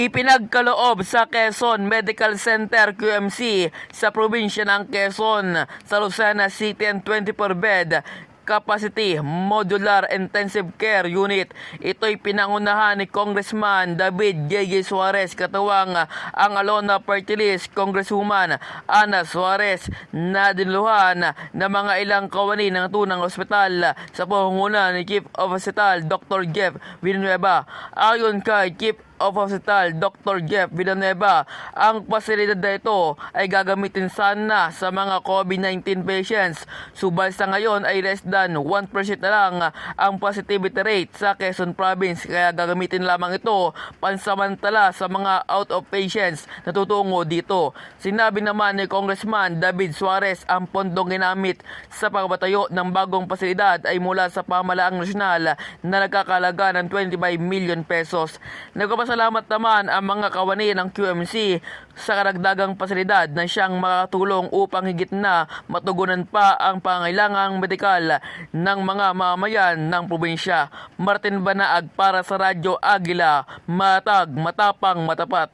Ipinagkaloob sa Quezon Medical Center QMC sa probinsya ng Quezon sa Lucena City and 24-bed Capacity Modular Intensive Care Unit. Ito'y pinangunahan ni Congressman David J.J. Suarez katawang ang Alona Party List Congresswoman Ana Suarez na dinluhan ng mga ilang kawani ng tunang ospital sa pangunguna ni Chief of Hospital Dr. Jeff Villanueva. Ayon kay Chief of Hospital Dr. Jeff Villanueva, ang pasilidad na ito ay gagamitin sana sa mga COVID-19 patients. Subal sa ngayon ay less than 1% na lang ang positivity rate sa Quezon Province kaya gagamitin lamang ito pansamantala sa mga out of patients na tutungo dito. Sinabi naman ni Congressman David Suarez ang pondong ginamit sa pagbatayo ng bagong pasilidad ay mula sa pamalaang nasyonal na nagkakalaga ng 25 million pesos. Nagpapasalamat naman ang mga kawani ng QMC sa karagdagang pasilidad na siyang makatulong upang higit na matugunan pa ang pangailangang medikal ng mga mamayan ng probinsya. Martin Banaag para sa Radyo Agila, Matag, Matapang, Matapat.